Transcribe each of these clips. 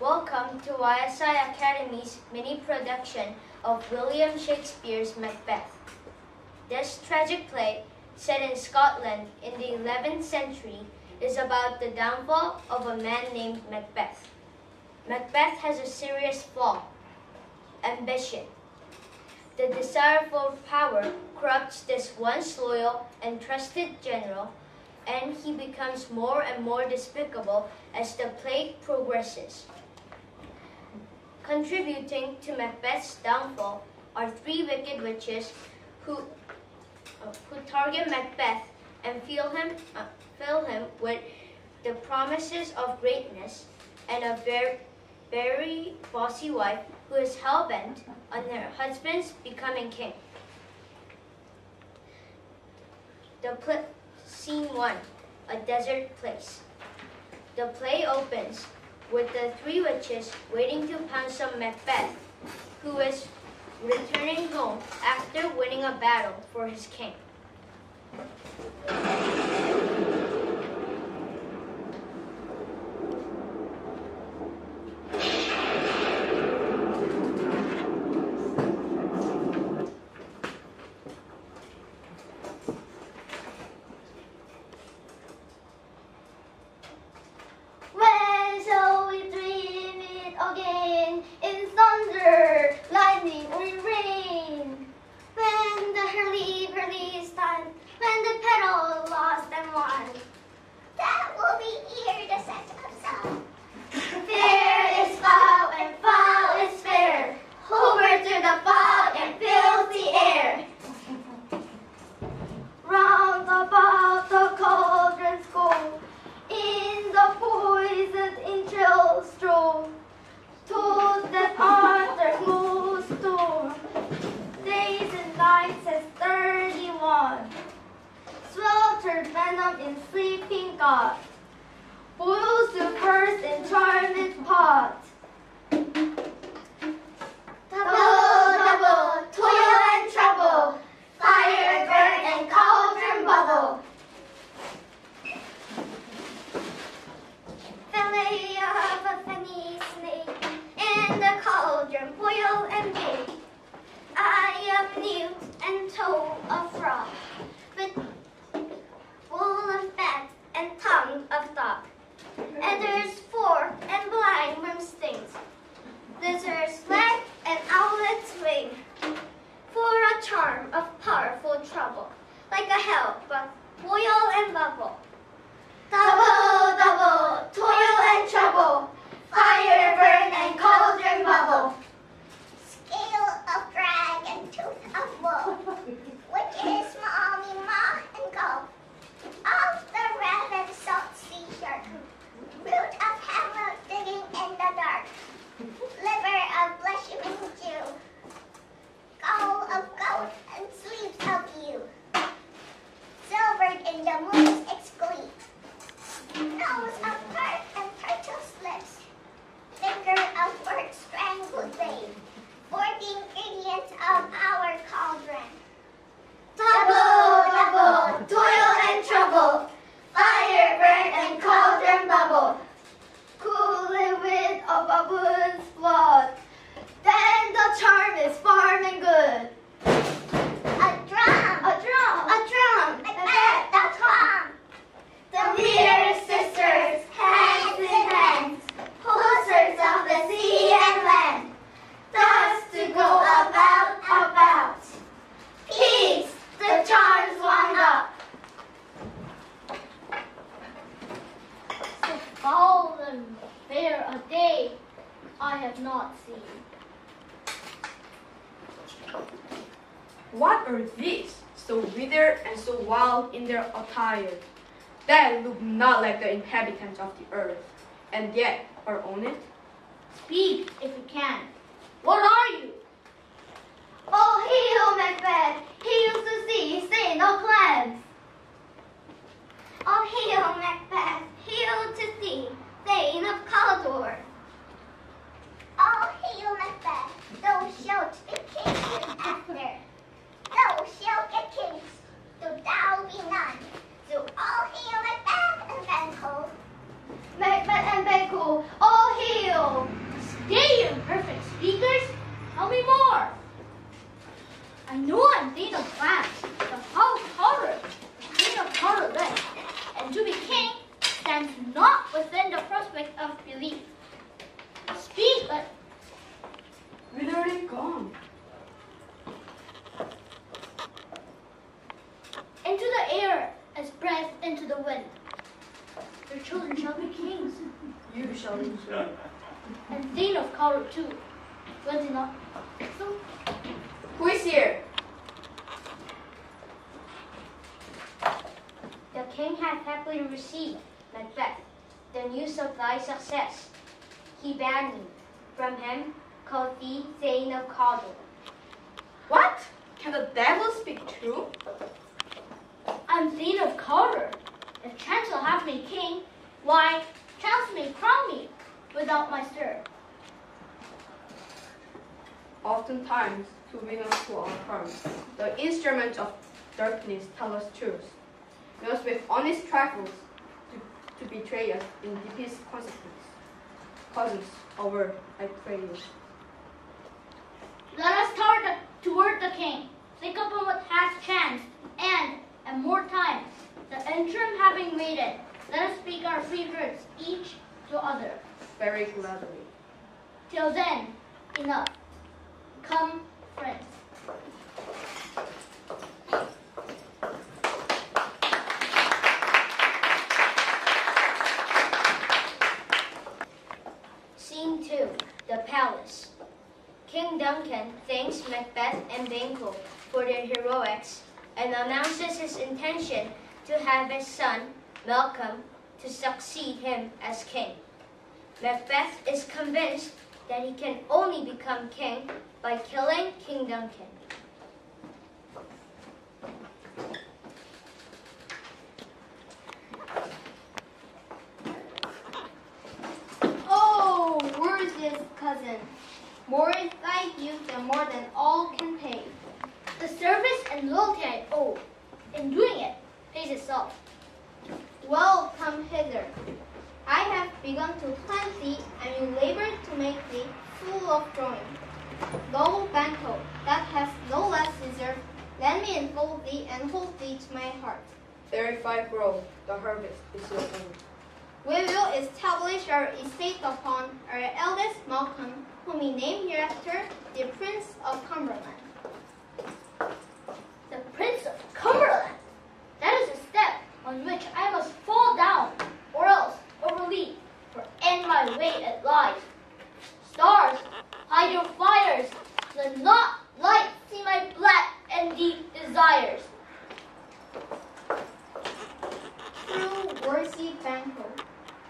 Welcome to YSI Academy's mini production of William Shakespeare's Macbeth. This tragic play, set in Scotland in the 11th century, is about the downfall of a man named Macbeth. Macbeth has a serious flaw ambition. The desire for power corrupts this once loyal and trusted general, and he becomes more and more despicable as the play progresses. Contributing to Macbeth's downfall are three wicked witches who, uh, who target Macbeth and fill him, uh, fill him with the promises of greatness and a very, very bossy wife who is hell-bent on her husband's becoming king. The scene one, a desert place. The play opens with the three witches waiting to on Macbeth, who is returning home after winning a battle for his king. Have not seen. What are these, so withered and so wild in their attire, that look not like the inhabitants of the earth, and yet are on it? Speak if you can. What are you? I know I did a plan, the whole horror! Did a horror right? And to be king stands not within the prospect of belief. Speak, but whither are they gone? Into the air, as breath into the wind. Your children shall be kings. You shall be. And Thane of Cawdor too. Was it not? So Who is here? The king hath happily received, Macbeth, the news of thy success. He bade me, from him, call thee Thane of Cawdor. What? Can the devil speak true? I'm Thane of Cawdor. If chance shall have me king, why, chance may crown me without my stir. Oftentimes, to win us to our harm, the instruments of darkness tell us truth. Thus, with honest trifles, to, to betray us in deepest consequence. Cousins, over, I pray you. Let us tower the, toward the king, think upon what has chanced, and, at more times, the interim having waited, let us speak our secrets each to other. Very gladly. Till then, enough. Come. Scene 2, the palace. King Duncan thanks Macbeth and Banquo for their heroics and announces his intention to have his son, Malcolm, to succeed him as king. Macbeth is convinced that he can only become king by killing King Duncan. Oh, worthless cousin, more is thy youth and more than all can pay. The service and loyalty I owe, in doing it, pays itself. Well, come hither. I have begun to plant thee, and you labor to make thee full of growing. Noble Banquo, that hast no less deserved, let me enfold thee and hold thee to my heart. There if I grow, the harvest is your own. We will establish our estate upon our eldest Malcolm, whom we name hereafter the Prince of Cumberland. The Prince of Cumberland. That is a step on which I must fall down, or else overleap, or end my way at life. Stars, hide your fires, let not light see my black and deep desires. True worthy Banquo,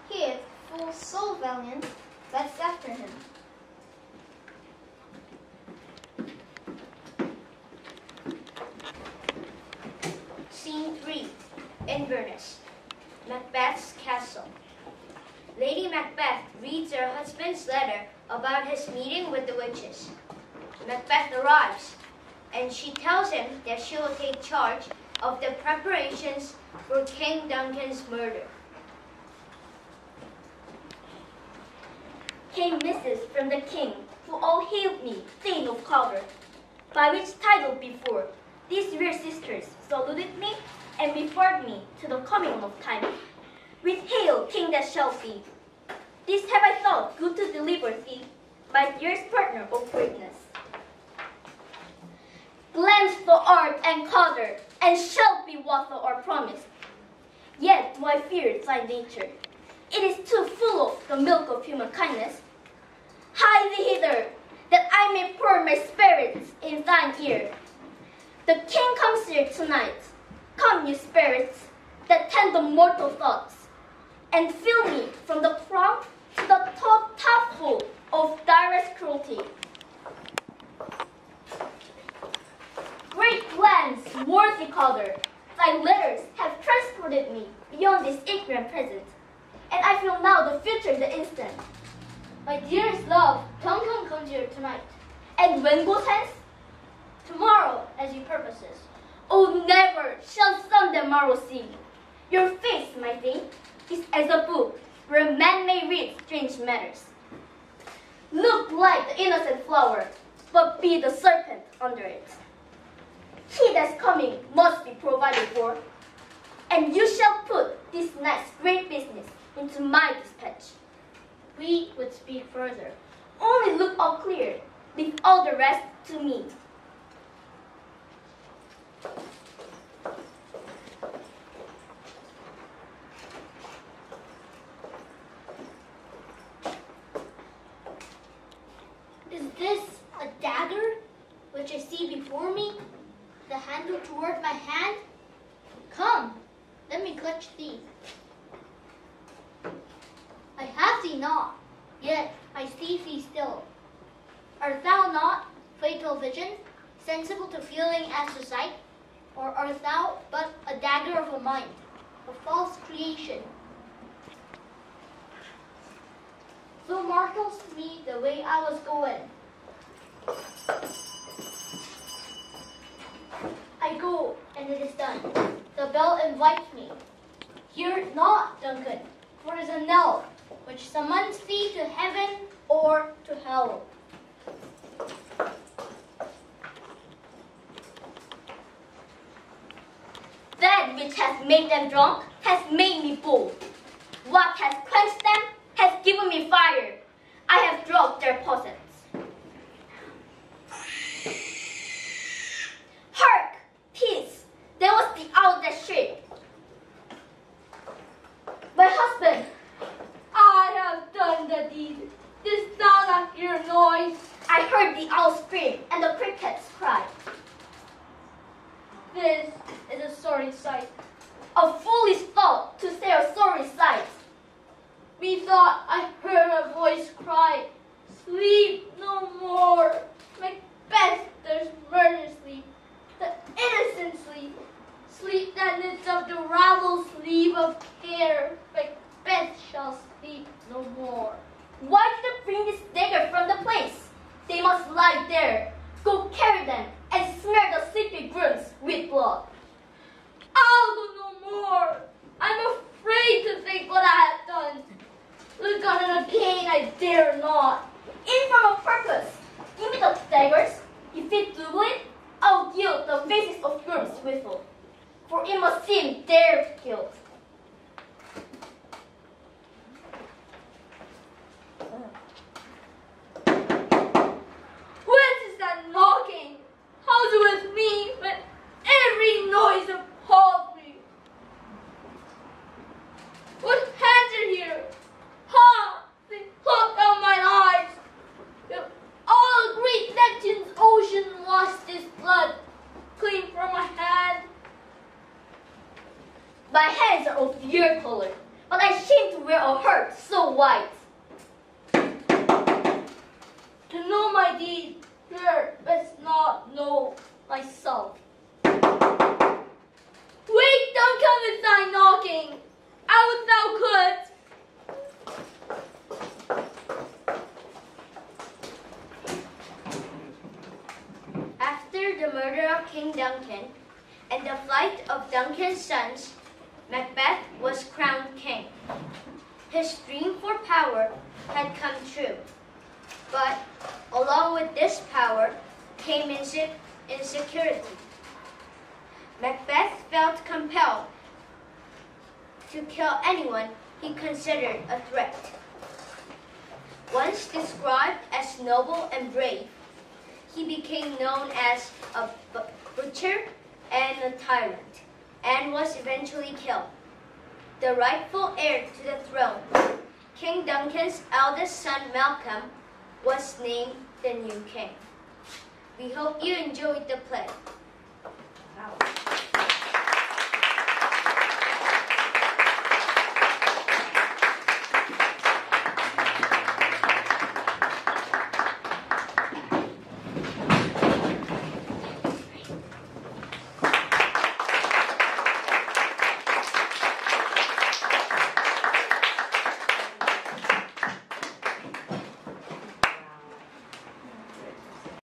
he is full so valiant, let's after him. Scene 3, Inverness, Macbeth's castle. Lady Macbeth reads her husband's letter about his meeting with the witches. Macbeth arrives, and she tells him that she will take charge of the preparations for King Duncan's murder. came misses from the king, who all hailed me Thane of Cawdor, by which title before these rare sisters saluted me and referred me to the coming of time. With hail, king that shall be. This have I thought good to deliver thee, my dearest partner of greatness. Glamis the art and Cawdor, and shall be what thou art promised. Yet do I fear thy nature. It is too full of the milk of human kindness. Hie thee hither, that I may pour my spirits in thine ear. The king comes here tonight. Come, you spirits, that tend the mortal thoughts, and fill me from the crown to the top, top hole of direst cruelty. Great Glamis, worthy Cawdor, thy letters have transported me beyond this ignorant present, and I feel now the future the instant. My dearest love, Duncan comes here tonight. And when goes hence? Tomorrow, as he purposes. Oh, never shall sun the morrow see. Your face, my thane, is as a book where a man may read strange matters. Look like the innocent flower, but be the serpent under it. He that's coming must be provided for, and you shall put this night's great business into my dispatch. we would speak further. Only look all clear. Leave all the rest to me. Is this a dagger which I see before me? The handle toward my hand? Come, let me clutch thee. I have thee not, yet I see thee still. Art thou not fatal vision, sensible to feeling as to sight? Or art thou but a dagger of a mind, a false creation? So marshals me the way I was going. I go, and it is done. The bell invites me. Hear it not, Duncan, for it is a knell which summons thee to heaven or to hell. That which has made them drunk has made me bold. What has quenched them has given me fire. I have drugged their poisons. Hark! Peace! There was the owl that shrieked. My husband! I have done the deed. Didst thou not hear noise? I heard the owl scream and the crickets cry. This is a sorry sight. A foolish thought to say a sorry sight. Methought I heard a voice cry, Sleep no more. Macbeth does murder sleep, the innocent sleep, sleep that knits up the raveled sleeve of care. Macbeth shall sleep no more. Why did you bring this dagger from the place? They must lie there. Go carry them and smear the sleepy grooms with blood. I'll do no more. I'm afraid to think what I have done. Look on the pain I dare not. Infernal purpose! Give me the daggers. If it do it, I'll gild the faces of grooms withal. For it must seem their guilt. What hands are here? Ha! They plucked out mine eyes. If all great Neptune's ocean washed this blood clean from my hand. My hands are of your color, but I shame to wear a hurt so white. To know my deed, here best not know myself. Wait, don't come with thy knocking. Out thou couldst. After the murder of King Duncan and the flight of Duncan's sons, Macbeth was crowned king. His dream for power had come true. But along with this power came inse- insecurity. Macbeth felt compelled to kill anyone he considered a threat. Once described as noble and brave, he became known as a butcher and a tyrant, and was eventually killed. The rightful heir to the throne, King Duncan's eldest son Malcolm, was named the new king. We hope you enjoyed the play.